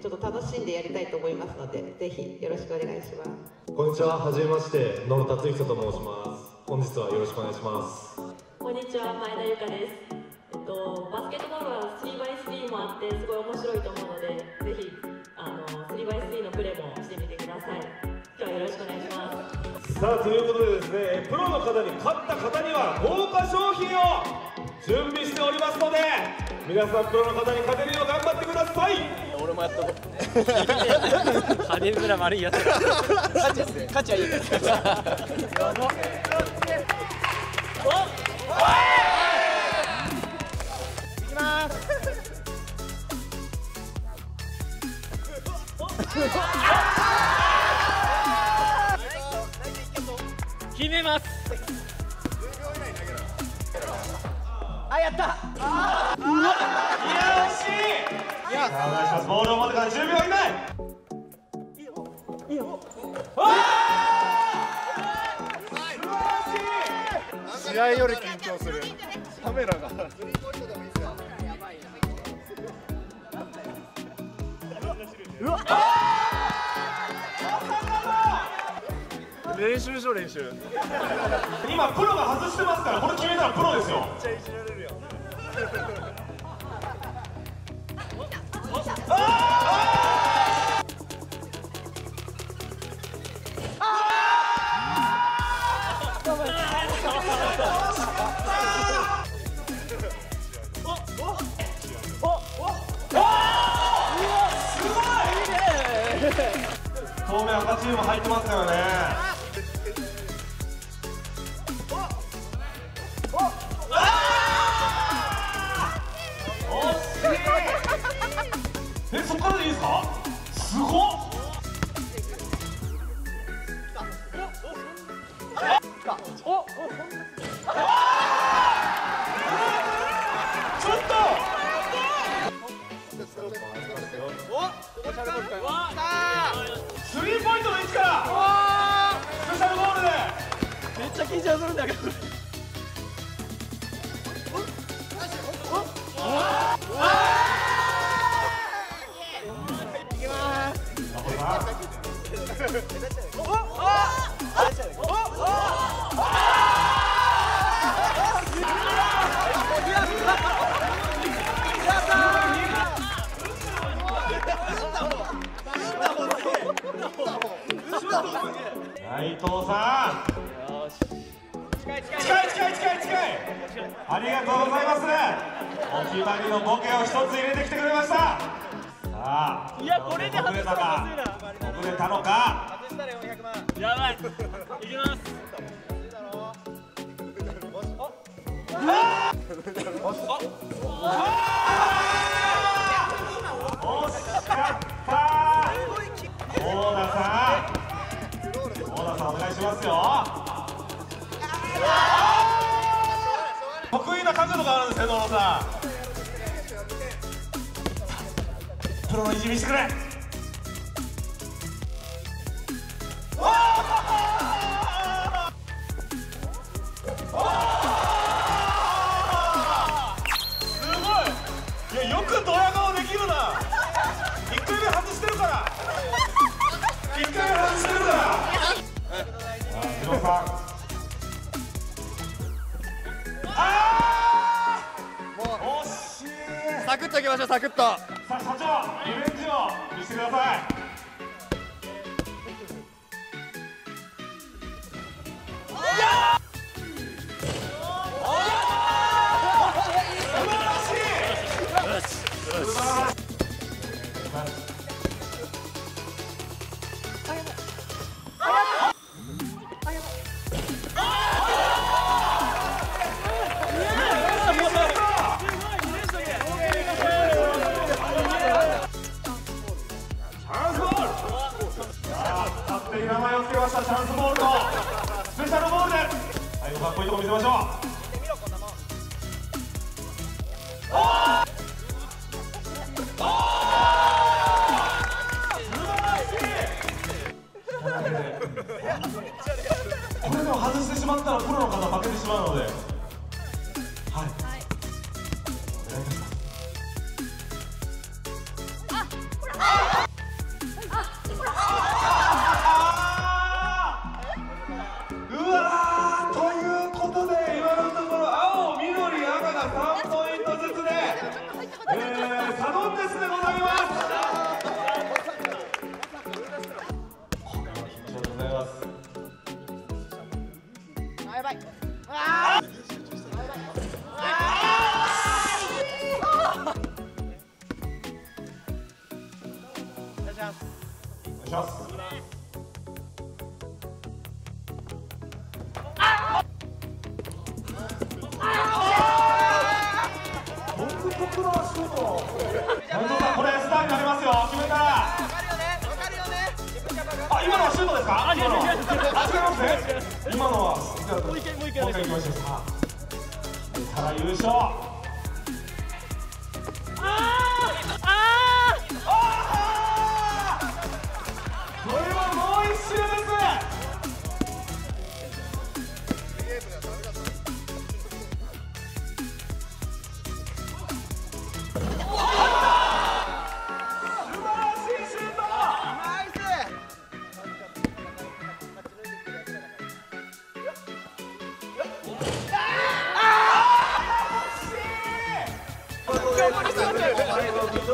ちょっと楽しんでやりたいと思いますのでぜひよろしくお願いしますこんにちは、はじめまして、野呂達久と申します。本日はよろしくお願いします。こんにちは前田由香です。えっとバスケットボールは 3x3 もあってすごい面白いと思うのでぜひあの 3x3 のプレーもしてみてください。今日はよろしくお願いします。さあ、ということでですね、プロの方に勝った方には豪華商品を準備しておりますので、皆さんプロの方に勝てるよう頑張ってください。俺もやっとこう金村悪いやつだ勝ちですね勝ちはいいから決めますさあ、お願いします。ボールを持ってから10秒以内。試合より緊張するカメラが練習しろ練習今プロが外してますから、これ決めたらプロですよ。透明赤チーム入ってますからね。え、そこからでいいですか？すごっ。ちょっと。スリーポイントの位置からスペシャルゴールでめっちゃ緊張するんだけど内藤さん。近い近い近い近い近いありがとうございますお決まりのボケを一つ入れてきてくれましたさあいやこれで外したらまずいな遅れたのか？やばい。いきます。惜した。これで。も外してしまったらお願いします。ですか？今のはもう一回もう一回いきましょう。優勝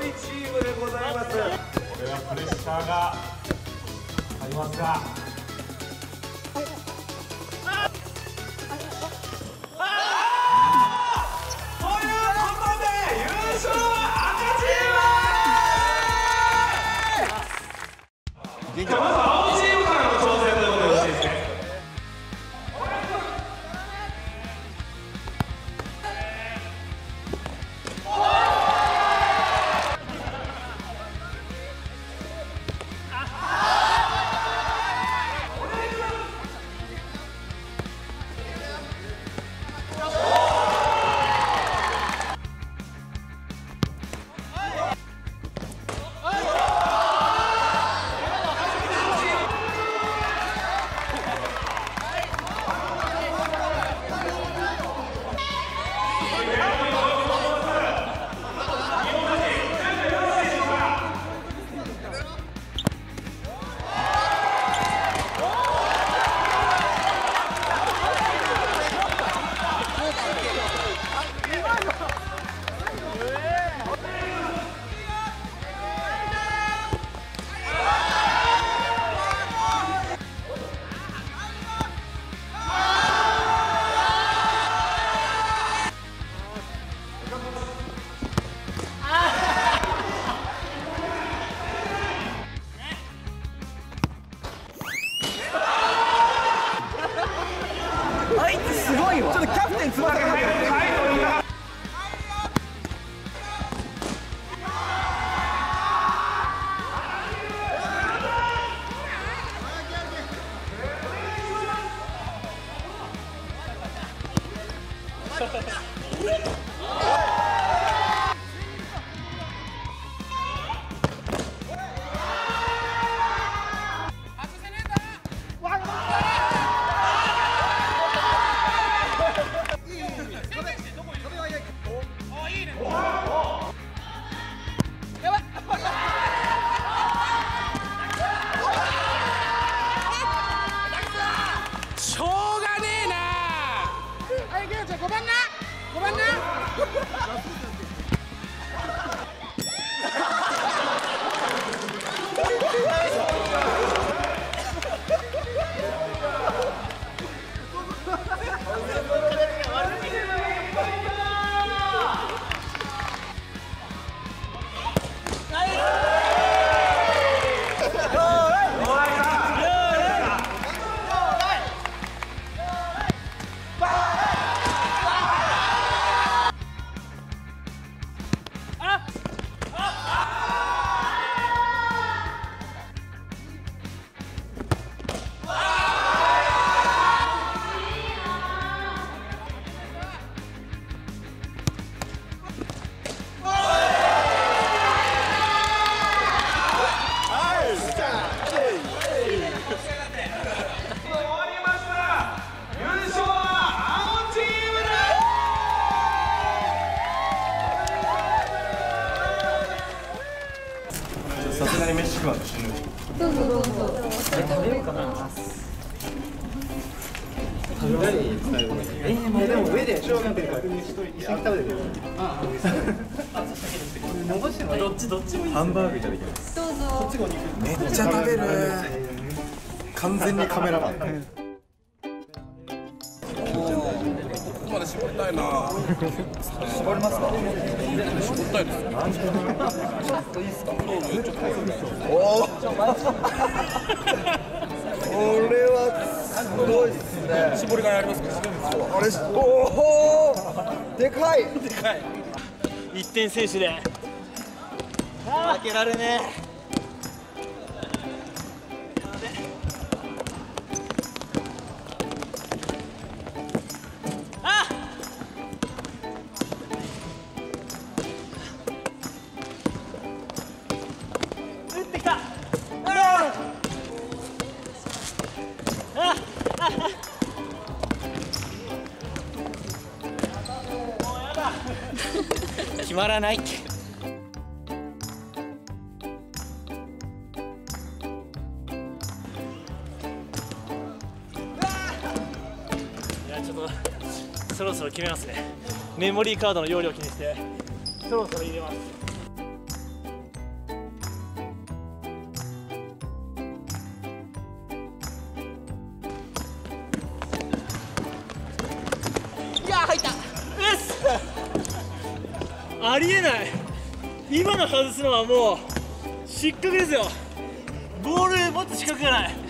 りチームでございます。これはプレッシャーがありますが。も上で小学生から一緒に食べてるハンバーグいただきますどうぞこっちめっちゃ食べる完全にカメラマンまで絞りたいな絞りますか絞りたいですちょっといいですかおおこれはすごいです。ね。絞りがいありますかこれおおでかい。でかい。一点選手で。負けられねあない。いやちょっとそろそろ決めますね。メモリーカードの容量を気にしてそろそろ入れます。りえない。今の外すのはもう失格ですよ。ボール持つ資格がない。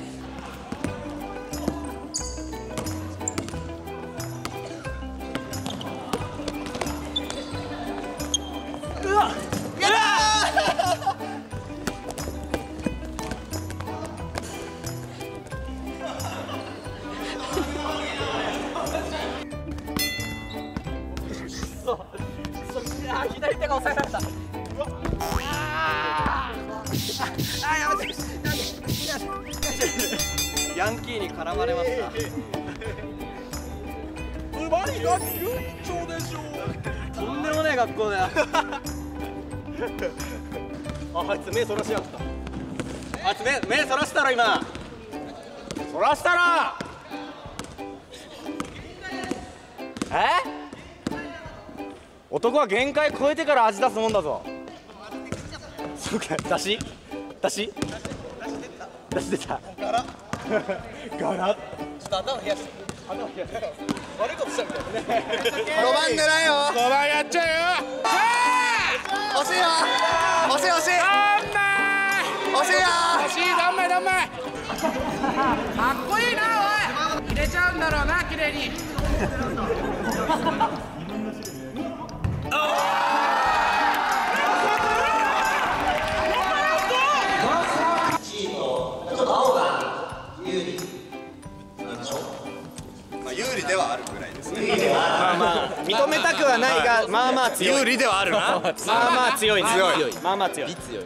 が押さえられた。あー。あーやめてヤンキーに絡まれました。うまいな順調でしょとんでもない学校だよ。ああいつ目そらしやがった。あいつ目目そらしたろ今。そらしたろえ？男は限界超えてから味出すもんだぞ。そうか出し出し出し出た。ガラ。ガラ。ちょっと頭冷やして。頭冷やして悪いことしたみたいなね。5番狙えよ5番やっちゃうよ。惜しいよ。惜しい惜しい。惜しいよい惜しいどんまいどんまいかっこいいなおい。入れちゃうんだろうな綺麗に利ではあるぐらいですね。まあまあ認めたくはないがまあまあ強い。有利ではあるな。まあまあ強い強いまあまあ強い強い。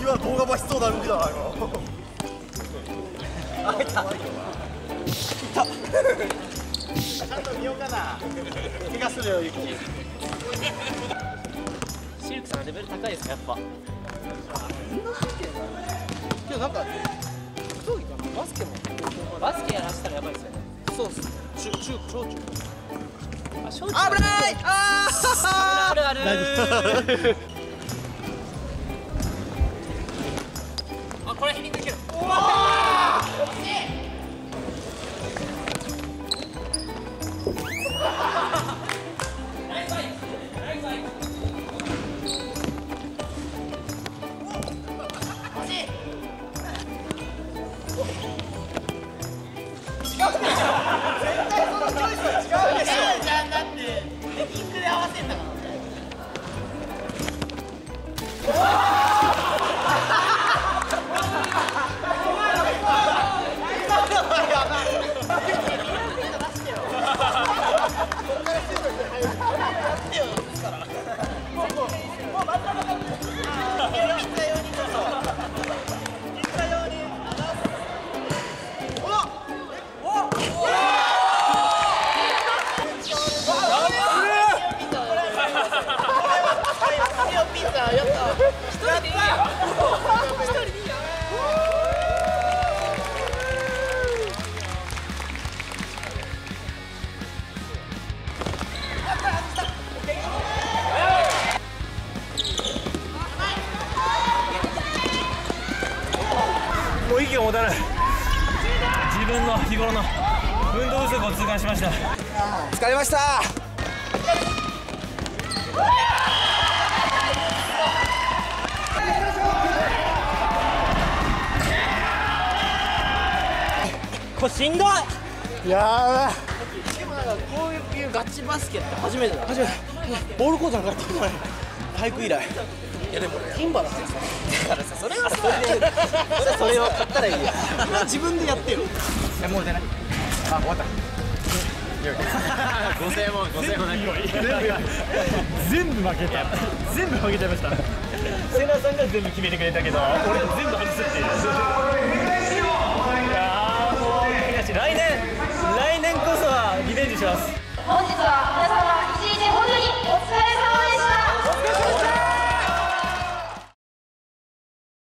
今動画ばしそうな動きだな今。あいたちゃんと見ようかな怪我するよゆきシルクさんレベル高いですかやっぱ今日なんか格闘技かなバスケもバスケやらせた。らやばいですよねそうっす中中小中あ小危ない。ああるある了。持たない。自分の日頃の運動不足を痛感しました。疲れました。これしんどい。やこういうガチバスケって初めてだ。初めて。ボールコートなんかやったことない。体育以来いやでもキンバだってさだからさ。それはそれでそれを買ったらいいよ。自分でやってよ。えもう出ないあ終わった。5000円も5000円もない全部負けた。全部負けちゃいました。瀬名さんが全部決めてくれたけど俺全部外すっていう。いやーもう悔しい来年来年こそはリベンジします。本日は皆様一日本当にお疲れ様でした